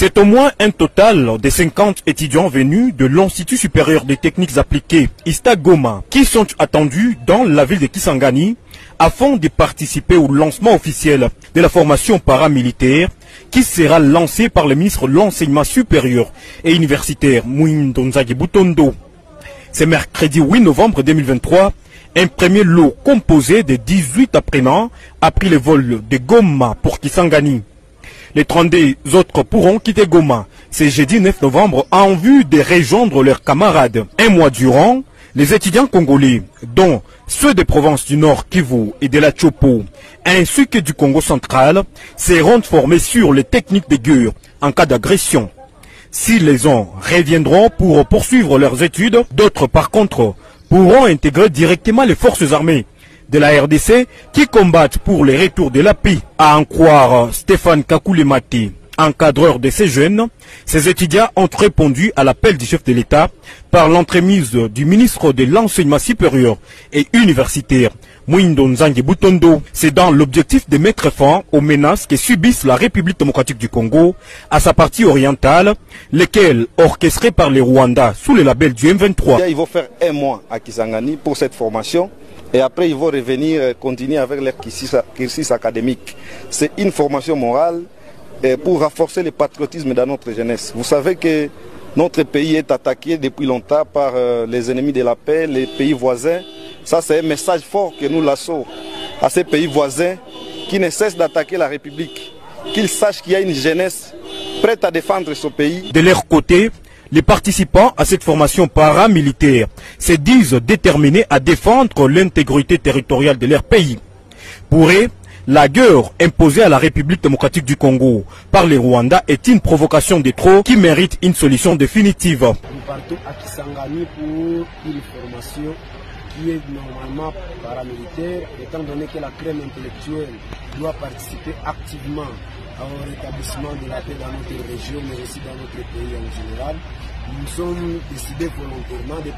C'est au moins un total de 50 étudiants venus de l'Institut supérieur des techniques appliquées, Istagoma, qui sont attendus dans la ville de Kisangani afin de participer au lancement officiel de la formation paramilitaire qui sera lancée par le ministre de l'Enseignement supérieur et universitaire Mouindonzagi Butondo. C'est mercredi 8 novembre 2023 un premier lot composé de 18 apprenants a pris le vol de Goma pour Kisangani. Les 32 autres pourront quitter Goma ce jeudi 9 novembre en vue de rejoindre leurs camarades. Un mois durant, les étudiants congolais, dont ceux des provinces du Nord Kivu et de la Chopo, ainsi que du Congo central, seront formés sur les techniques de guerre en cas d'agression. S'ils les ont, reviendront pour poursuivre leurs études. D'autres, par contre, pourront intégrer directement les forces armées de la RDC qui combattent pour le retour de la paix. À en croire Stéphane Kakoulemati, encadreur de ces jeunes, ces étudiants ont répondu à l'appel du chef de l'État par l'entremise du ministre de l'Enseignement supérieur et universitaire, Mouindo Nzangi Butondo. C'est dans l'objectif de mettre fin aux menaces que subissent la République démocratique du Congo à sa partie orientale, lesquelles, orchestrées par les Rwandais sous le label du M23. Ils vont faire un mois à Kisangani pour cette formation. Et après, ils vont revenir continuer avec leur cursus académique. C'est une formation morale pour renforcer le patriotisme dans notre jeunesse. Vous savez que notre pays est attaqué depuis longtemps par les ennemis de la paix, les pays voisins. Ça, c'est un message fort que nous laissons à ces pays voisins qui ne cessent d'attaquer la République. Qu'ils sachent qu'il y a une jeunesse prête à défendre ce pays. De leur côté, les participants à cette formation paramilitaire se disent déterminés à défendre l'intégrité territoriale de leur pays. Pour eux, la guerre imposée à la République démocratique du Congo par les Rwandais est une provocation de trop qui mérite une solution définitive. Au rétablissement de la paix dans notre région, mais aussi dans notre pays en général. Nous sommes décidés volontairement de